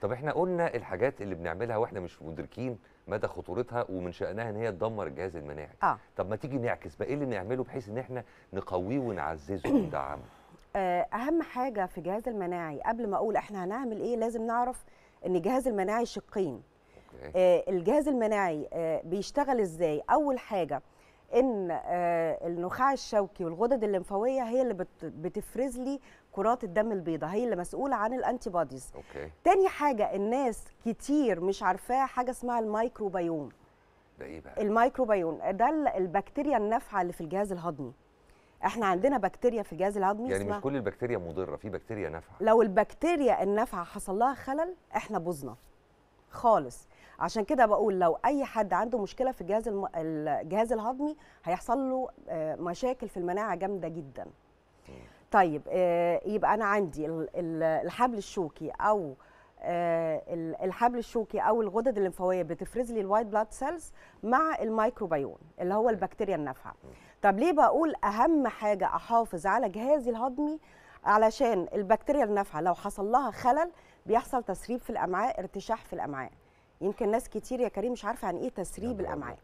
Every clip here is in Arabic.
طب إحنا قلنا الحاجات اللي بنعملها وإحنا مش مدركين مدى خطورتها ومن شأنها إن هي تدمر الجهاز المناعي. آه. طب ما تيجي نعكس بقى إيه اللي نعمله بحيث إن إحنا نقويه ونعززه وندعمه آه، أهم حاجة في الجهاز المناعي قبل ما أقول إحنا هنعمل إيه لازم نعرف إن الجهاز المناعي شقين. okay. آه، الجهاز المناعي آه، بيشتغل إزاي؟ أول حاجة إن آه، النخاع الشوكي والغدد الليمفاوية هي اللي بت- بتفرز لي كرات الدم البيضاء هي اللي مسؤولة عن ال antibodies okay. تاني حاجة الناس كتير مش عارفاها حاجة اسمها الميكروبيوم. ده إيه بقى؟ الميكروبيوم ده ال- البكتيريا النافعة اللي في الجهاز الهضمي. إحنا عندنا بكتيريا في الجهاز الهضمي يعني مش كل البكتيريا مضرة في بكتيريا نافعة. لو البكتيريا النافعة حصل لها خلل إحنا بوظنا خالص. عشان كده بقول لو أي حد عنده مشكلة في الجهاز الم... الجهاز الهضمي هيحصل له آه، مشاكل في المناعة جامدة جدا. طيب آه، يبقى أنا عندي ال- ال- الحبل الشوكي أو آه، ال- الحبل الشوكي أو الغدد الليمفاوية بتفرز لي ال white blood cells مع الميكروبيوم اللي هو البكتيريا النافعة. طب ليه بقول أهم حاجة أحافظ على جهازي الهضمي؟ علشان البكتيريا النافعة لو حصل لها خلل بيحصل تسريب في الأمعاء ارتشاح في الأمعاء. يمكن ناس كتير يا كريم مش عارفة يعني إيه تسريب الأمعاء.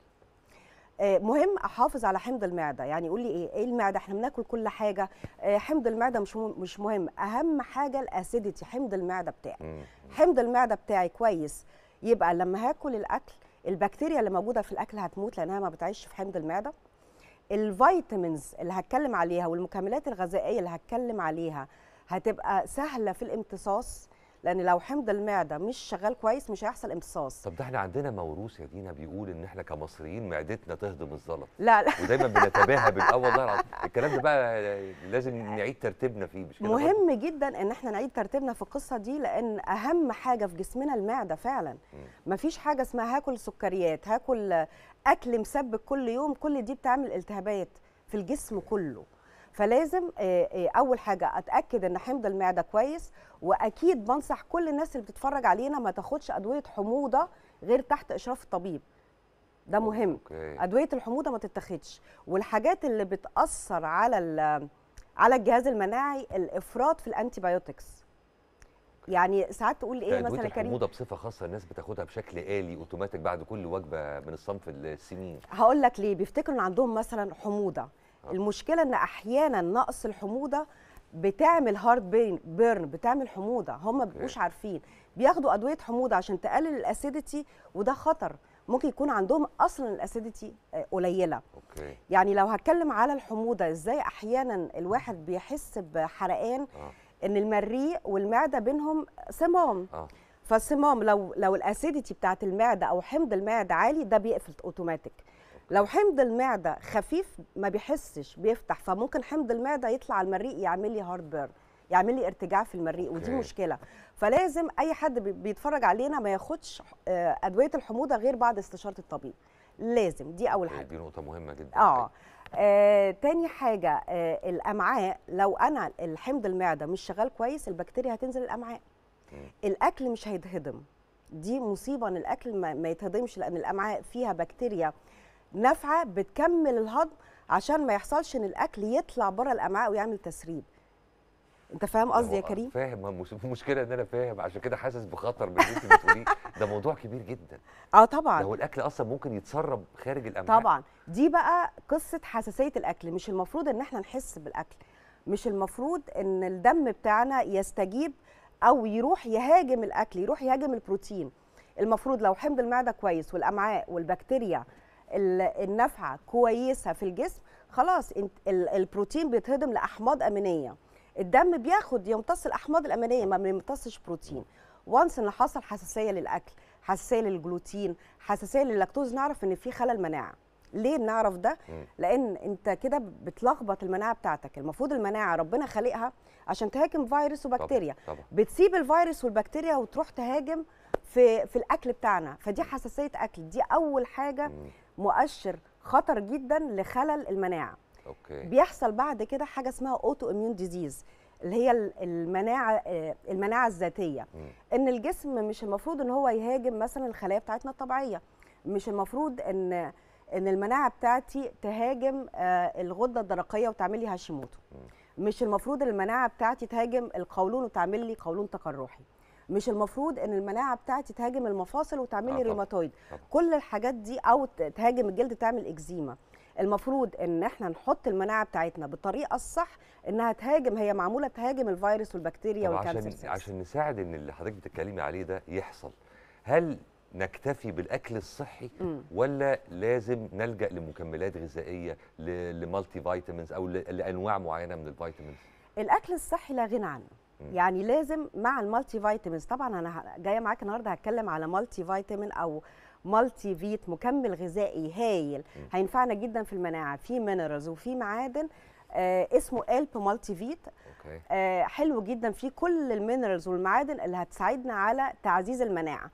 آه، مهم أحافظ على حمض المعدة. يعني يقول لي إيه؟ إيه المعدة؟ إحنا بناكل كل حاجة. آه، حمض المعدة مش مش مهم. أهم حاجة الأسيديتي حمض المعدة بتاعي. حمض المعدة بتاعي كويس يبقى لما هاكل الأكل البكتيريا اللي موجودة في الأكل هتموت لأنها ما بتعيش في حمض المعدة. الفيتامينز اللي هتكلم عليها والمكملات الغذائية اللي هتكلم عليها هتبقى سهلة في الامتصاص. لأن لو حمض المعدة مش شغال كويس مش هيحصل امتصاص. طب ده إحنا عندنا موروث يا دينا بيقول إن إحنا كمصريين معدتنا تهضم الزلط. لا لا. ودايما بنتباهى بال آه والله الكلام ده بقى لازم نعيد ترتيبنا فيه مش كده برضه؟ مهم جدا إن إحنا نعيد ترتيبنا في القصة دي لأن أهم حاجة في جسمنا المعدة فعلا. مفيش حاجة اسمها هاكل سكريات هاكل أكل مسبك كل يوم كل دي بتعمل التهابات في الجسم كله. فلازم آه، آه، أول حاجة أتأكد إن حمض المعدة كويس وأكيد بنصح كل الناس اللي بتتفرج علينا ما تاخدش أدوية حموضة غير تحت إشراف الطبيب. ده مهم. okay. أدوية الحموضة ما تتاخدش. والحاجات اللي بتأثر على على الجهاز المناعي الإفراط في ال antibiotics يعني ساعات تقول إيه أدوية مثلا كريم؟ الحموضة بصفة خاصة الناس بتاخدها بشكل آلي أوتوماتيك بعد كل وجبة من الصنف السمين. هقول لك ليه. بيفتكروا إن عندهم مثلا حموضة. المشكلة إن أحيانا نقص الحموضة بتعمل heartburn بتعمل حموضة هم ما okay. بيبقوش عارفين. بياخدوا أدوية حموضة عشان تقلل ال acidity وده خطر. ممكن يكون عندهم أصلا ال acidity آه، قليلة. okay. يعني لو هتكلم على الحموضة إزاي أحيانا الواحد بيحس بحرقان آه. إن المريء والمعدة بينهم صمام. آه. فالصمام لو لو ال acidity بتاعت المعدة أو حمض المعدة عالي ده بيقفل اوتوماتيك لو حمض المعدة خفيف ما بيحسش بيفتح فممكن حمض المعدة يطلع على المريء يعمل لي heartburn يعمل لي ارتجاع في المريء ودي okay. مشكلة. فلازم أي حد بي- بيتفرج علينا ما ياخدش آه، أدوية الحموضة غير بعد استشارة الطبيب. لازم دي أول حاجة. دي نقطة مهمة جدا. آه. آه، تاني حاجة آه الأمعاء لو أنا الحمض المعدة مش شغال كويس البكتيريا هتنزل الأمعاء. مم. الأكل مش هيتهضم. دي مصيبة إن الأكل ما, ما يتهضمش لأن الأمعاء فيها بكتيريا نافعة بتكمل الهضم عشان ما يحصلش إن الأكل يطلع بره الأمعاء ويعمل تسريب. أنت فاهم قصدي يا كريم؟ فاهم مش- المشكلة إن أنا فاهم عشان كده حاسس بخطر باللي أنت بتقوليه. ده موضوع كبير جدا. آه طبعا. هو الأكل أصلا ممكن يتسرب خارج الأمعاء. طبعا. دي بقى قصة حساسية الأكل. مش المفروض إن إحنا نحس بالأكل. مش المفروض إن الدم بتاعنا يستجيب أو يروح يهاجم الأكل يروح يهاجم البروتين. المفروض لو حمض المعدة كويس والأمعاء والبكتيريا ال- النافعة كويسة في الجسم خلاص البروتين بيتهضم لأحماض أمينية. الدم بياخد يمتص الأحماض الأمينية ما بيمتصش بروتين. وانس ان حصل حساسية للأكل حساسية للجلوتين حساسية لللاكتوز نعرف ان في خلل مناعة. ليه بنعرف ده. لأن انت كده بتلخبط المناعة بتاعتك. المفروض المناعة ربنا خالقها عشان تهاجم فيروس وبكتيريا. طبعا. بتسيب الفيروس والبكتيريا وتروح تهاجم في في الأكل بتاعنا. فدي حساسية أكل. دي أول حاجة مم. مؤشر خطر جدا لخلل المناعة. okay. بيحصل بعد كده حاجة اسمها autoimmune disease اللي هي ال- المناعة آه، المناعة الذاتية. مم. إن الجسم مش المفروض إن هو يهاجم مثلا الخلايا بتاعتنا الطبيعية. مش المفروض إن إن المناعة بتاعتي تهاجم آه، الغدة الدرقية وتعمل لي هاشيموتو. مش المفروض إن المناعة بتاعتي تهاجم القولون وتعمل لي قولون تقرحي مش المفروض إن المناعة بتاعتي تهاجم المفاصل وتعمل آه لي ريماتويد طبعاً. كل الحاجات دي أو تهاجم الجلد تعمل إكزيما المفروض إن إحنا نحط المناعة بتاعتنا بالطريقة الصح إنها تهاجم هي معمولة تهاجم الفيروس والبكتيريا وال cancer عشان. عشان نساعد إن اللي حضرتك بتتكلمي عليه ده يحصل هل نكتفي بالأكل الصحي مم. ولا لازم نلجأ لمكملات غذائية ل multivitamins أو لأنواع معينة من ال vitamins الأكل الصحي لا غنى عنه. يعني لازم مع ال multivitamins. طبعا أنا جاية معاك النهارده هتكلم على multivitamin أو مالتي فيت مكمل غذائي هايل. هينفعنا جدا في المناعة. في minerals وفي معادن آه اسمه الب مالتي فيت. آه حلو جدا. فيه كل ال minerals والمعادن اللي هتساعدنا على تعزيز المناعة.